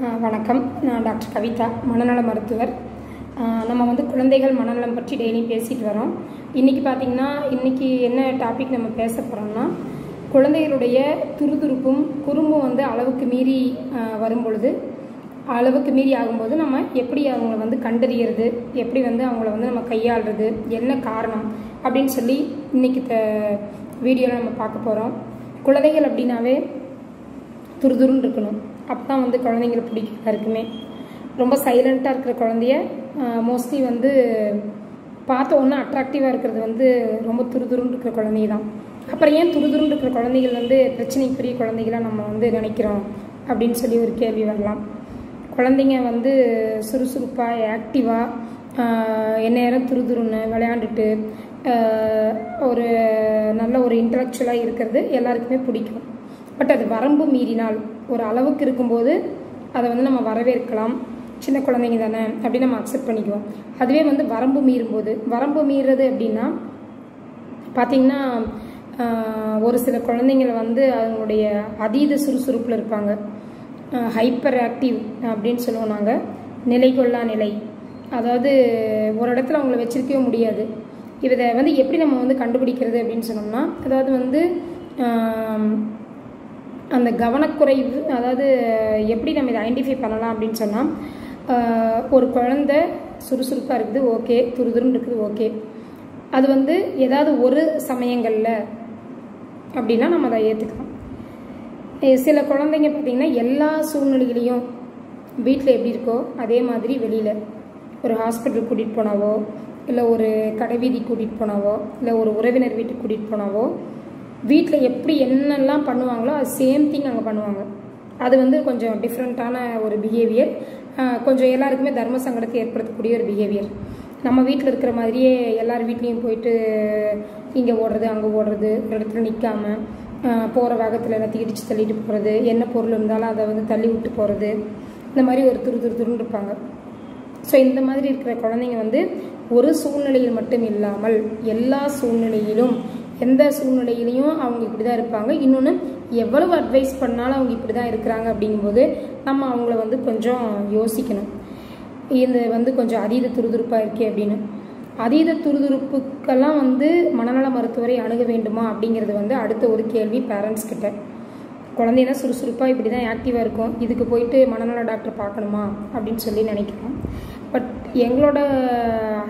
வணக்கம். நான் டாக்டர் கவிதா மனநல மருத்துவர். நம்ம வந்து குழந்தைகள் மனநலம் பற்றி டெய்லியும் பேசிட்டு வரோம். இன்றைக்கி பார்த்திங்கன்னா இன்றைக்கி என்ன டாபிக் நம்ம பேச போகிறோம்னா குழந்தைகளுடைய துருதுருப்பும் குறும்பும் வந்து அளவுக்கு மீறி வரும் பொழுது அளவுக்கு மீறி ஆகும்போது நம்ம எப்படி அவங்கள வந்து கண்டறியறது எப்படி வந்து அவங்கள வந்து நம்ம கையாளுறது என்ன காரணம் அப்படின்னு சொல்லி இன்றைக்கி த வீடியோவில் நம்ம பார்க்க போகிறோம் குழந்தைகள் அப்படின்னாவே துருதுருன்னு இருக்கணும். அப்போ தான் வந்து குழந்தைங்களை பிடிக்கும் எல்லாருக்குமே ரொம்ப சைலண்ட்டாக இருக்கிற குழந்தைய மோஸ்ட்லி வந்து பார்த்த ஒன்று அட்ராக்டிவாக இருக்கிறது வந்து ரொம்ப துருதுருன்னு இருக்கிற குழந்தைங்க தான் அப்புறம் ஏன் துருதுருன்னு இருக்கிற குழந்தைகள் வந்து பிரச்சனைக்குரிய குழந்தைகளாக நம்ம வந்து நினைக்கிறோம்? அப்படின்னு சொல்லி ஒரு கேள்வி வரலாம். குழந்தைங்க வந்து சுறுசுறுப்பாக ஆக்டிவாக எந்நேரம் துருதுருன்னு விளையாண்டுட்டு ஒரு நல்ல ஒரு இன்டலெக்சுவலாக இருக்கிறது எல்லாருக்குமே பிடிக்கும். பட் அது வரம்பு மீறினால் ஒரு அளவுக்கு இருக்கும்போது அதை வந்து நம்ம வரவேற்கலாம். சின்ன குழந்தைங்க தானே அப்படின்னு நம்ம அக்செப்ட் பண்ணிக்குவோம். அதுவே வந்து வரம்பு மீறும்போது வரம்பு மீறுறது அப்படின்னா பார்த்திங்கன்னா ஒரு சில குழந்தைங்கள வந்து அவங்களுடைய அதீத சுறுசுறுப்பில் இருப்பாங்க. ஹைப்பர் ஆக்டிவ் அப்படின்னு சொல்லுவோம் நாங்கள் நிலை கொள்ளா நிலை. அதாவது ஒரு இடத்துல அவங்கள வச்சிருக்கவே முடியாது. இதை வந்து எப்படி நம்ம வந்து கண்டுபிடிக்கிறது அப்படின்னு சொன்னோம்னா அதாவது வந்து அந்த கவனக்குறைவு அதாவது எப்படி நம்ம இதை ஐடென்டிஃபை பண்ணலாம் அப்படின்னு சொன்னால் ஒரு குழந்தை சுறுசுறுப்பாக இருக்குது ஓகே துருதுருன்னு இருக்குது ஓகே அது வந்து ஏதாவது ஒரு சமயங்களில் அப்படின்னா நம்ம அதை ஏற்றுக்கலாம் சில குழந்தைங்க பார்த்திங்கன்னா எல்லா சூழ்நிலைகளையும் வீட்டில் எப்படி இருக்கோ அதே மாதிரி வெளியில். ஒரு ஹாஸ்பிட்டல் கூட்டிகிட்டு போனாவோ இல்லை ஒரு கடைவீதி கூட்டிகிட்டு போனாவோ இல்லை ஒரு உறவினர் வீட்டுக்கு கூட்டிகிட்டு போனாவோ வீட்டில் எப்படி என்னெல்லாம் பண்ணுவாங்களோ அது சேம் திங் அங்கே பண்ணுவாங்க. அது வந்து கொஞ்சம் டிஃப்ரெண்ட்டான ஒரு பிஹேவியர் கொஞ்சம் எல்லாருக்குமே தர்ம சங்கடத்தை ஏற்படுத்தக்கூடிய ஒரு பிஹேவியர் நம்ம வீட்டில் இருக்கிற மாதிரியே எல்லார் வீட்லேயும் போயிட்டு இங்கே ஓடுறது அங்கே ஓடுறது ஒரு இடத்துல நிற்காம போகிற வேகத்தில் எல்லாத்தையும் இடித்து தள்ளிட்டு போகிறது என்ன பொருள் இருந்தாலும் அதை வந்து தள்ளி விட்டு போகிறது இந்த மாதிரி ஒரு துரு துரு துருன்னு இருப்பாங்க. ஸோ இந்த மாதிரி இருக்கிற குழந்தைங்க வந்து ஒரு சூழ்நிலையில் மட்டும் இல்லாமல் எல்லா சூழ்நிலையிலும் எந்த சூழ்நிலையிலையும் அவங்க இப்படி தான் இருப்பாங்க. இன்னொன்று எவ்வளவு அட்வைஸ் பண்ணாலும் அவங்க இப்படி தான் இருக்கிறாங்க அப்படிங்கும்போது நம்ம அவங்கள வந்து கொஞ்சம் யோசிக்கணும். இந்த வந்து கொஞ்சம் அதீத துருதுருப்பாக இருக்கே அப்படின்னு. அதீத துருதுருப்புக்கெல்லாம் வந்து மனநல மருத்துவரை அணுக வேண்டுமா அப்படிங்கிறது வந்து அடுத்த ஒரு கேள்வி பேரண்ட்ஸ் கிட்ட. குழந்தைனா சுறுசுறுப்பாக இப்படி தான் ஆக்டிவாக இருக்கும். இதுக்கு போயிட்டு மனநல டாக்டர் பார்க்கணுமா அப்படின்னு சொல்லி நினைக்கிறோம். பட் எங்களோட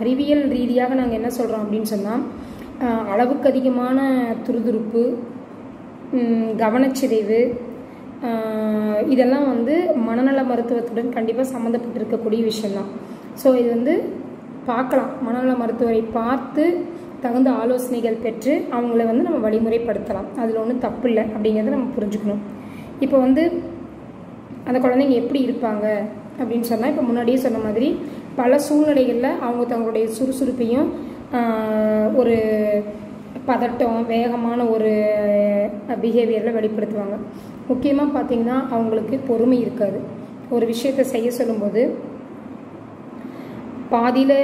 அறிவியல் ரீதியாக நாங்கள் என்ன சொல்கிறோம் அப்படின்னு சொன்னால் அளவுக்கு அதிகமான துருதுருப்பு கவனச்சிதைவு இதெல்லாம் வந்து மனநல மருத்துவத்துடன் கண்டிப்பாக சம்மந்தப்பட்டிருக்கக்கூடிய விஷயந்தான் ஸோ இது வந்து பார்க்கலாம். மனநல மருத்துவரை பார்த்து தகுந்த ஆலோசனைகள் பெற்று அவங்கள வந்து நம்ம வழிமுறைப்படுத்தலாம். அதில் ஒன்றும் தப்பு இல்லை அப்படிங்கிறத நம்ம புரிஞ்சுக்கணும். இப்போ வந்து அந்த குழந்தைங்க எப்படி இருப்பாங்க அப்படின்னு சொன்னால் இப்போ முன்னாடியே சொன்ன மாதிரி பல சூழ்நிலைகளில் அவங்க தங்களுடைய சுறுசுறுப்பையும் ஒரு பதட்டம் வேகமான ஒரு பிஹேவியரில் வெளிப்படுத்துவாங்க. முக்கியமாக பார்த்தீங்கன்னா அவங்களுக்கு பொறுமை இருக்காது. ஒரு விஷயத்தை செய்ய சொல்லும்போது பாதியில்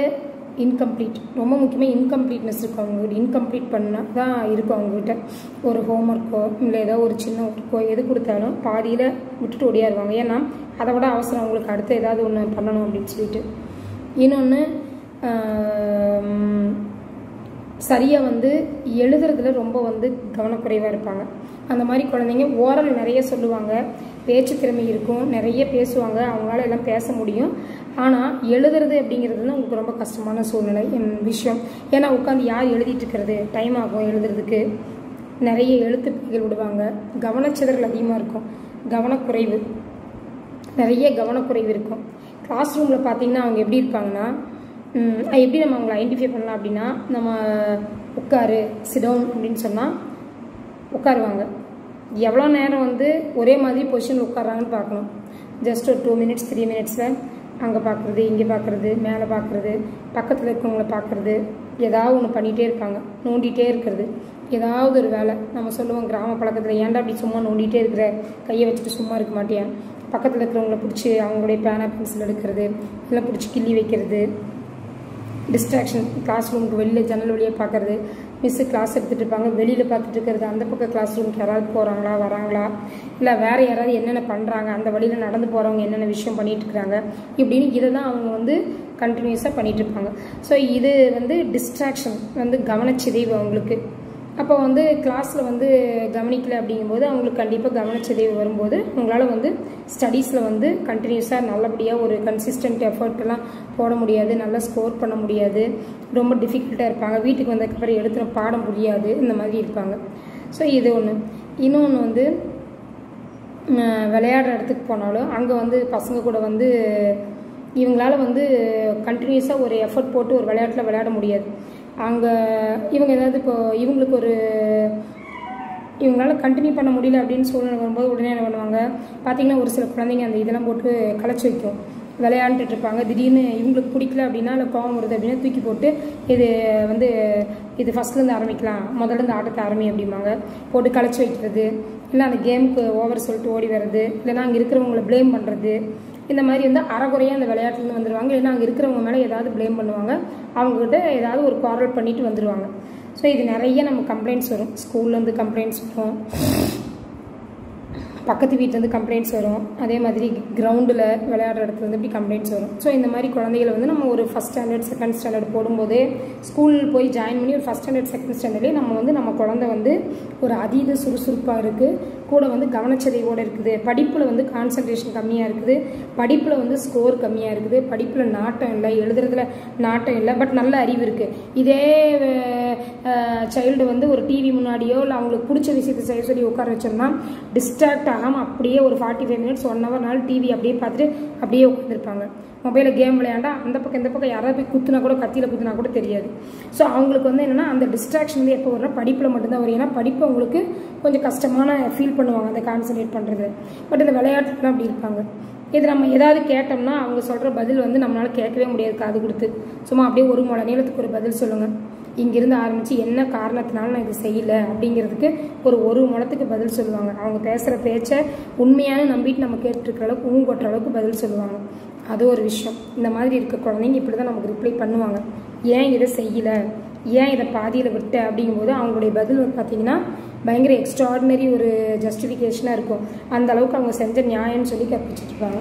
இன்கம்ப்ளீட் ரொம்ப முக்கியமாக இன்கம்ப்ளீட்னஸ் இருக்கும் அவங்ககிட்ட இன்கம்ப்ளீட் பண்ணால் தான் இருக்கும் அவங்ககிட்ட. ஒரு ஹோம் ஒர்க்கோ இல்லை ஏதோ ஒரு சின்ன ஒர்க்கோ எது கொடுத்தாலும் பாதியில் விட்டுட்டு ஓடியாருவாங்க. ஏன்னா அதை விட அவசரம். அவங்களுக்கு அடுத்து ஏதாவது ஒன்று பண்ணணும் அப்படின்னு சொல்லிட்டு. இன்னொன்று சரியாக வந்து எழுதுறதுல ரொம்ப வந்து கவனக்குறைவாக இருப்பாங்க. அந்த மாதிரி குழந்தைங்க ஓரல் நிறைய சொல்லுவாங்க. பேச்சு திறமை இருக்கும். நிறைய பேசுவாங்க. அவங்களால எல்லாம் பேச முடியும். ஆனால் எழுதுறது அப்படிங்கிறது தான் உங்களுக்கு ரொம்ப கஷ்டமான சூழ்நிலை விஷயம். ஏன்னா உட்காந்து யார் எழுதிட்டு இருக்கிறது? டைம் ஆகும் எழுதுறதுக்கு. நிறைய எழுத்துப்பிகள் விடுவாங்க. கவனச்சிதறல் அதிகமாக இருக்கும். கவனக்குறைவு. நிறைய கவனக்குறைவு இருக்கும். கிளாஸ் ரூமில் பார்த்தீங்கன்னா அவங்க எப்படி இருப்பாங்கன்னா எப்படி நம்ம அவங்களை ஐடென்டிஃபை பண்ணலாம் அப்படின்னா நம்ம உட்காரு சிடவுன் அப்படின்னு சொன்னால் உட்காருவாங்க. எவ்வளோ நேரம் வந்து ஒரே மாதிரி பொசிஷனில் உட்காராங்கன்னு பார்க்கணும். ஜஸ்ட் ஒரு டூ மினிட்ஸ் த்ரீ மினிட்ஸில் அங்கே பார்க்குறது இங்கே பார்க்குறது மேலே பார்க்குறது பக்கத்தில் இருக்கிறவங்கள பார்க்குறது ஏதாவது ஒன்று பண்ணிகிட்டே இருப்பாங்க நோண்டிகிட்டே இருக்கிறது. ஏதாவது ஒரு வேலை நம்ம சொல்லுவோம் கிராம பழக்கத்தில் ஏன்டா அப்படி சும்மா நோண்டிகிட்டே இருக்கிற? கையை வச்சுட்டு சும்மா இருக்க மாட்டேன் பக்கத்தில் இருக்கிறவங்கள பிடிச்சி அவங்களுடைய பேனா பென்சில் எடுக்கிறது இல்லை பிடிச்சி கிள்ளி வைக்கிறது. டிஸ்ட்ராக்ஷன் கிளாஸ் ரூமுக்கு வெளியில் ஜன்னல் வழியாக பார்க்குறது மிஸ்ஸு கிளாஸ் எடுத்துகிட்டு இருப்பாங்க வெளியில் பார்த்துட்டு இருக்கிறது அந்த பக்கம் கிளாஸ் ரூமுக்கு யாராவது போகிறாங்களா வராங்களா? இல்லை வேறு யாராவது என்னென்ன பண்ணுறாங்க அந்த வழியில் நடந்து போகிறவங்க என்னென்ன விஷயம் பண்ணிகிட்டு இருக்கிறாங்க இப்படின்னு இதை தான் அவங்க வந்து கண்டினியூஸாக பண்ணிகிட்ருப்பாங்க இருப்பாங்க. ஸோ இது வந்து டிஸ்ட்ராக்ஷன் வந்து கவனச்சிதைவு அவங்களுக்கு. அப்போ வந்து கிளாஸில் வந்து கவனிக்கல அப்படிங்கும்போது அவங்களுக்கு கண்டிப்பாக கவனச்சிதைவு வரும்போது உங்களால் வந்து ஸ்டடீஸில் வந்து கண்டினியூஸாக நல்லபடியாக ஒரு கன்சிஸ்டன்ட் எஃபர்ட்லாம் போட முடியாது நல்லா ஸ்கோர் பண்ண முடியாது. ரொம்ப டிஃபிகல்ட்டாக இருப்பாங்க. வீட்டுக்கு வந்ததுக்கப்புறம் எடுத்துகிற பாடம் முடியாது இந்த மாதிரி இருப்பாங்க. ஸோ இது ஒன்று இன்னொன்று வந்து விளையாடுற இடத்துக்கு போனாலும் அங்கே வந்து பசங்க கூட வந்து இவங்களால வந்து கண்டினியூஸாக ஒரு எஃபர்ட் போட்டு ஒரு விளையாட்டில் விளையாட முடியாது. அங்கே இவங்க ஏதாவது இப்போ இவங்களுக்கு ஒரு இவங்களால கண்டினியூ பண்ண முடியல அப்படின்னு சூழ்நிலை வரும்போது உடனே என்ன பண்ணுவாங்க? பார்த்தீங்கன்னா ஒரு சில குழந்தைங்க அந்த இதெல்லாம் போட்டு களைச்சி வைக்கும். விளையாண்டுட்டு இருப்பாங்க. திடீர்னு இவங்களுக்கு பிடிக்கல அப்படின்னா இல்லை கோவம் வருது அப்படின்னா தூக்கி போட்டு இது வந்து இது ஃபஸ்ட்லேருந்து ஆரம்பிக்கலாம். முதல்ல இந்த ஆட்டத்தை ஆரம்பி அப்படிம்பாங்க. போட்டு களைச்சி வைக்கிறது. இல்லை அந்த கேமுக்கு ஓவர் சொல்லிட்டு ஓடி வர்றது. இல்லைன்னா அங்கே இருக்கிறவங்கள ப்ளேம் பண்ணுறது இந்த மாதிரி வந்து அறகுறையாக அந்த விளையாட்டுலேருந்து வந்துடுவாங்க இல்லைன்னா அங்கே இருக்கிறவங்க மேலே ஏதாவது ப்ளேம் பண்ணுவாங்க. அவங்கக்கிட்ட ஏதாவது ஒரு குவாரல் பண்ணிட்டு வந்துடுவாங்க ஸோ இது நிறைய நம்ம கம்ப்ளைண்ட்ஸ் வரும். ஸ்கூல்லேருந்து கம்ப்ளைண்ட்ஸ் வரும். பக்கத்து வீட்டிலேருந்து கம்ப்ளைண்ட்ஸ் வரும். அதே மாதிரி கிரவுண்டில் விளையாடுற இடத்துலேருந்து இப்படி கம்ப்ளைண்ட்ஸ் வரும். ஸோ இந்த மாதிரி குழந்தைகளை வந்து நம்ம ஒரு ஃபஸ்ட் ஸ்டாண்டர்ட் செகண்ட் ஸ்டாண்டர்ட் போடும்போதே ஸ்கூல் போய் ஜாயின் பண்ணி ஒரு ஃபஸ்ட் ஸ்டாண்டர்ட் செகண்ட் ஸ்டாண்டர்ட்லேயே நம்ம வந்து நம்ம குழந்தை வந்து ஒரு அதீத சுறுசுறுப்பாக இருக்குது கூட வந்து கவனச்சதைவோடு இருக்குது. படிப்பில் வந்து கான்சன்ட்ரேஷன் கம்மியாக இருக்குது. படிப்பில் வந்து ஸ்கோர் கம்மியாக இருக்குது. படிப்பில் நாட்டம் இல்லை எழுதுறதுல நாட்டம் இல்லை பட் நல்ல அறிவு இருக்குது இதே சைல்டு வந்து ஒரு டிவி முன்னாடியோ இல்லை அவங்களுக்கு பிடிச்ச விஷயத்தை செய்ய சொல்லி உட்கார வச்சோம்னா டிஸ்ட்ராக்ட் ஆகாமல் அப்படியே ஒரு forty five minutes one hour நாள் டிவி அப்படியே பார்த்துட்டு அப்படியே உட்காந்துருப்பாங்க மொபைலில் கேம் விளையாண்டா அந்த பக்கம் இந்த பக்கம் யாராவது போய் குத்துனா கூட கத்தியில் குத்துனா கூட தெரியாது. ஸோ அவங்களுக்கு வந்து என்னென்னா அந்த டிஸ்ட்ராக்ஷன் வந்து எப்போ வரும்னா படிப்பில் மட்டும்தான் வரும். ஏன்னா படிப்பு அவங்களுக்கு கொஞ்சம் கஷ்டமான ஃபீல் பண்ணுவாங்க அந்த கான்சன்ட்ரேட் பண்ணுறது பட் இந்த விளையாட்டுலாம் அப்படி இருப்பாங்க. இது நம்ம ஏதாவது கேட்டோம்னா அவங்க சொல்கிற பதில் வந்து நம்மளால் கேட்கவே முடியாது காது கொடுத்து. சும்மா அப்படியே ஒரு மொழ நீளத்துக்கு ஒரு பதில் சொல்லுங்கள் இங்கேருந்து ஆரம்பித்து என்ன காரணத்தினால நான் இது செய்யலை அப்படிங்கிறதுக்கு ஒரு ஒரு முளத்துக்கு பதில் சொல்லுவாங்க. அவங்க பேசுகிற பேச்சை உண்மையான நம்பிட்டு நம்ம கேட்டுருக்கிற அளவுக்கு ஊங்கொட்டுற அளவுக்கு பதில் சொல்லுவாங்க. அது ஒரு விஷயம். இந்த மாதிரி இருக்க குழந்தைங்க இப்படி தான் நமக்கு ரிப்ளை பண்ணுவாங்க. ஏன் இதை செய்யலை? ஏன் இதை பாதியில் விட்ட? அப்படிங்கும்போது அவங்களுடைய பதில் வந்து பார்த்தீங்கன்னா பயங்கர எக்ஸ்ட்ராடினரி ஒரு ஜஸ்டிஃபிகேஷனாக இருக்கும். அந்த அளவுக்கு அவங்க செஞ்ச நியாயம்னு சொல்லி கற்பிச்சிட்ருப்பாங்க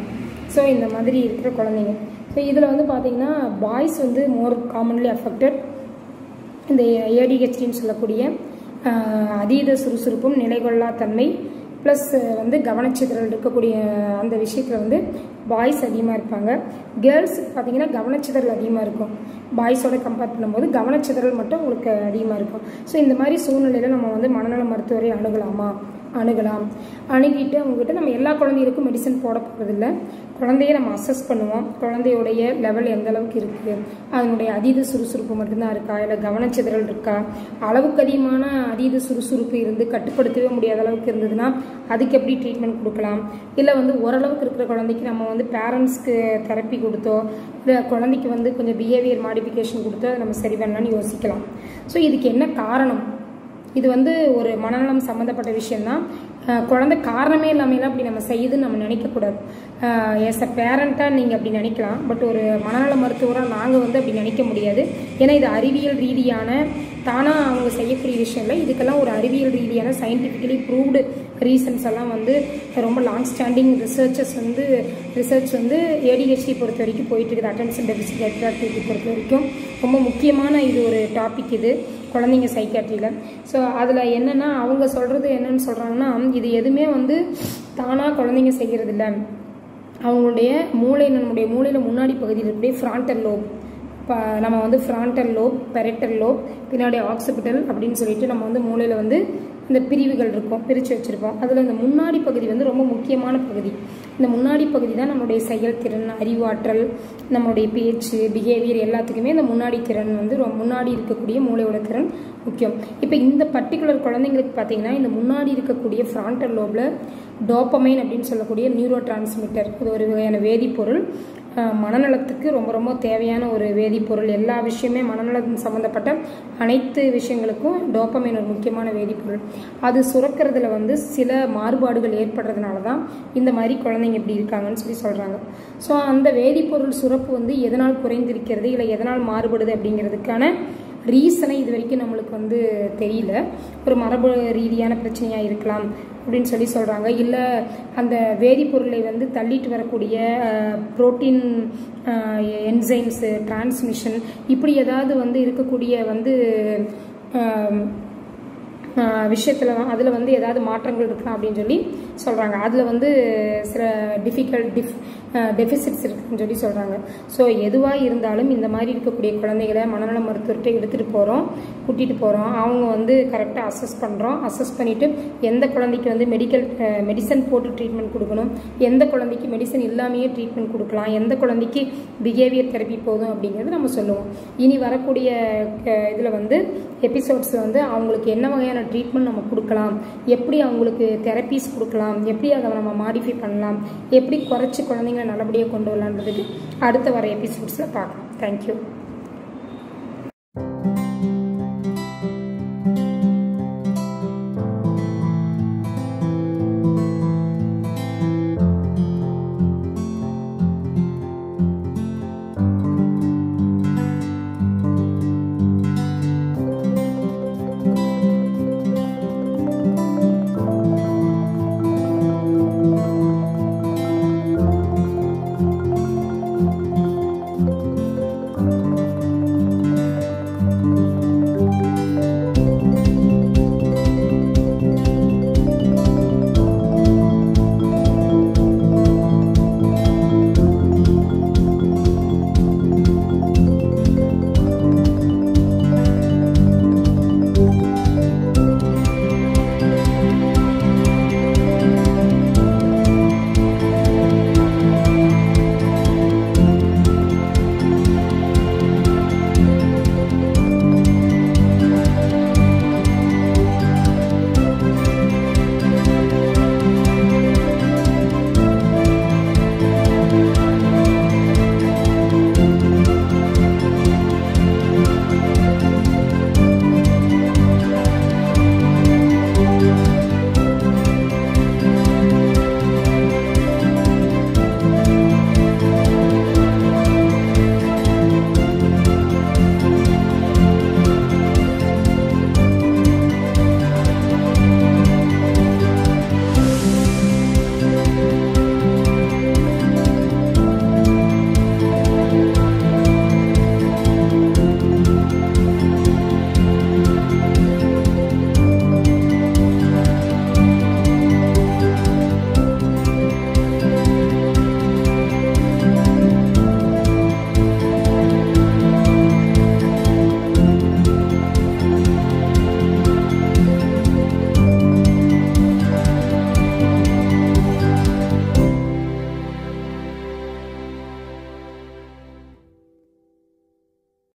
ஸோ இந்த மாதிரி இருக்கிற குழந்தைங்க. ஸோ இதில் வந்து பார்த்தீங்கன்னா பாய்ஸ் வந்து மோர் காமன்லி அஃபெக்டட் இந்த ஏடிஹெச்டின்னு சொல்லக்கூடிய அதீத சுறுசுறுப்பும் நிலைகொள்ளா தன்மை ப்ளஸ் வந்து கவனச்சிதறல் இருக்கக்கூடிய அந்த விஷயத்தில் வந்து பாய்ஸ் அதிகமாக இருப்பாங்க. கேர்ள்ஸ் பார்த்தீங்கன்னா கவனச்சிதறல் அதிகமாக இருக்கும். பாய்ஸோட கம்பேர் பண்ணும்போது கவனச்சிதறல் மட்டும் உங்களுக்கு அதிகமாக இருக்கும். ஸோ இந்த மாதிரி சூழ்நிலையில் நம்ம வந்து மனநல மருத்துவரை அணுகலாமா? அணுகலாம். அணுகிட்டு அவங்ககிட்ட நம்ம எல்லா குழந்தைகளுக்கும் மெடிசன் போட போகிறதில்ல குழந்தைய நம்ம அசஸ் பண்ணுவோம். குழந்தையுடைய லெவல் எந்த அளவுக்கு இருக்குது அதனுடைய அதீத சுறுசுறுப்பு மட்டும்தான் இருக்கா? இல்லை கவனச்சிதறல் இருக்கா? அளவுக்கு அதிகமான அதீத சுறுசுறுப்பு இருந்து கட்டுப்படுத்தவே முடியாத அளவுக்கு இருந்ததுன்னா அதுக்கு எப்படி ட்ரீட்மெண்ட் கொடுக்கலாம்? இல்லை வந்து ஓரளவுக்கு இருக்கிற குழந்தைக்கு நம்ம வந்து பேரண்ட்ஸ்க்கு தெரப்பி கொடுத்தோ இல்லை குழந்தைக்கு வந்து கொஞ்சம் பிஹேவியர் மாடிஃபிகேஷன் கொடுத்தோ அதை நம்ம சரி பண்ணலாம்னு யோசிக்கலாம். ஸோ இதுக்கு என்ன காரணம்? இது வந்து ஒரு மனநலம் சம்மந்தப்பட்ட விஷயம்தான். குழந்தை காரணமே இல்லாமல் அப்படி நம்ம செய்யுதுன்னு நம்ம நினைக்கக்கூடாது. எஸ் அ பேரண்ட்டாக நீங்கள் அப்படி நினைக்கலாம். பட் ஒரு மனநல மருத்துவராக நாங்கள் வந்து அப்படி நினைக்க முடியாது. ஏன்னா இது அறிவியல் ரீதியான தானாக அவங்க செய்யக்கூடிய விஷயம் இல்லை. இதுக்கெல்லாம் ஒரு அறிவியல் ரீதியான சயின்டிஃபிக்கலி ப்ரூவ்டு ரீசன்ஸ் எல்லாம் வந்து ரொம்ப லாங் ஸ்டாண்டிங் ரிசர்ச்சஸ் வந்து ரிசர்ச் வந்து ஏடிஹெச்டி பொறுத்த வரைக்கும் போயிட்டு இருக்குது. அட்டென்ஷன் டெபிசிட் ஹைப்பராக்டிவிட்டி பொறுத்த வரைக்கும். ரொம்ப முக்கியமான இது ஒரு டாபிக் இது. குழந்தைங்க சைக்காட்ரியில் ஸோ அதில் என்னென்னா அவங்க சொல்கிறது என்னென்னு சொல்கிறாங்கன்னா இது எதுவுமே வந்து தானாக குழந்தைங்க செய்கிறதில்ல அவங்களுடைய மூளை நம்முடைய மூளையில் முன்னாடி பகுதியில் இருக்கக்கூடிய ஃப்ராண்டல் லோப் இப்போ நம்ம வந்து ஃப்ராண்டல் லோப் பெரட்டல் லோப் பின்னாடி ஆக்சிபிட்டல் அப்படின்னு சொல்லிட்டு நம்ம வந்து மூளையில் வந்து இந்த பிரிவுகள் இருக்கும் பிரித்து வச்சுருப்போம். அதில் இந்த முன்னாடி பகுதி வந்து ரொம்ப முக்கியமான பகுதி. இந்த முன்னாடி பகுதி தான் நம்மளுடைய செயல்திறன் அறிவாற்றல் நம்மளுடைய பேச்சு பிஹேவியர் எல்லாத்துக்குமே இந்த முன்னாடி திறன் வந்து ரொம்ப முன்னாடி இருக்கக்கூடிய மூளையோட திறன் முக்கியம். இப்போ இந்த பர்டிகுலர் குழந்தைங்களுக்கு பார்த்தீங்கன்னா இந்த முன்னாடி இருக்கக்கூடிய ஃப்ராண்டல் லோபில் டோப்பமைன் அப்படின்னு சொல்லக்கூடிய நியூரோ டிரான்ஸ்மிட்டர் இது ஒரு வகையான வேதிப்பொருள். மனநலத்துக்கு ரொம்ப ரொம்ப தேவையான ஒரு வேதிப்பொருள். எல்லா விஷயமே மனநலம் சம்மந்தப்பட்ட அனைத்து விஷயங்களுக்கும் டோப்பமைன் ஒரு முக்கியமான வேதிப்பொருள். அது சுரக்கிறதுல வந்து சில மாறுபாடுகள் ஏற்படுறதுனால தான் இந்த மாதிரி குழந்தைங்க இப்படி இருக்காங்கன்னு சொல்லி சொல்கிறாங்க ஸோ அந்த வேதிப்பொருள் சுரப்பு வந்து எதனால் குறைந்திருக்கிறது இல்லை எதனால் மாறுபடுது அப்படிங்கிறதுக்கான ரீசனை இது வரைக்கும் நம்மளுக்கு வந்து தெரியல. ஒரு மரபு ரீதியான பிரச்சனையாக இருக்கலாம். அப்படின்னு சொல்லி சொல்கிறாங்க இல்லை அந்த வேதிப்பொருளை வந்து தள்ளிட்டு வரக்கூடிய புரோட்டீன் என்சைம்ஸு டிரான்ஸ்மிஷன் இப்படி ஏதாவது வந்து இருக்கக்கூடிய வந்து விஷயத்தில் அதில் வந்து ஏதாவது மாற்றங்கள் இருக்கலாம் அப்படின்னு சொல்லி சொல்கிறாங்க அதில் வந்து சில டிஃபிகல்ட் டிஃப் டெஃபிசிட்ஸ் இருக்குன்னு சொல்லி சொல்கிறாங்க ஸோ எதுவாக இருந்தாலும் இந்த மாதிரி இருக்கக்கூடிய குழந்தைகளை மனநல மருத்துவர்கிட்ட எடுத்துகிட்டு போகிறோம் கூட்டிகிட்டு போகிறோம் அவங்க வந்து கரெக்டாக அசஸ் பண்ணுறோம் அசஸ் பண்ணிவிட்டு எந்த குழந்தைக்கு வந்து மெடிக்கல் மெடிசன் போட்டு ட்ரீட்மெண்ட் கொடுக்கணும்? எந்த குழந்தைக்கு மெடிசன் இல்லாமையே ட்ரீட்மெண்ட் கொடுக்கலாம்? எந்த குழந்தைக்கு பிஹேவியர் தெரப்பி போதும் அப்படிங்கிறது நம்ம சொல்லுவோம். இனி வரக்கூடிய இதில் வந்து எபிசோட்ஸில் வந்து அவங்களுக்கு என்ன வகையான ட்ரீட்மெண்ட் நம்ம கொடுக்கலாம்? எப்படி அவங்களுக்கு தெரப்பீஸ் கொடுக்கலாம்? எப்படி அதை நம்ம மாடிஃபை பண்ணலாம்? எப்படி குறைச்சி குழந்தைங்களை நல்லபடியாக கொண்டு வரலான்றதுக்கு அடுத்த வர எபிசோட்ஸில் பார்க்கலாம். தேங்க்யூ